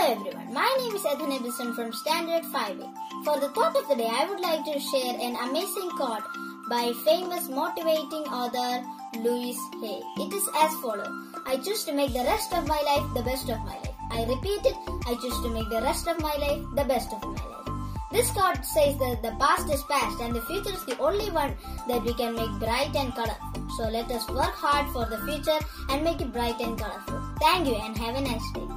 Hello everyone, my name is Ethan Abyson from Standard 5A. For the thought of the day, I would like to share an amazing quote by famous motivating author Louis Hay. It is as follows I choose to make the rest of my life the best of my life. I repeat it, I choose to make the rest of my life the best of my life. This quote says that the past is past and the future is the only one that we can make bright and colorful. So let us work hard for the future and make it bright and colorful. Thank you and have a nice day.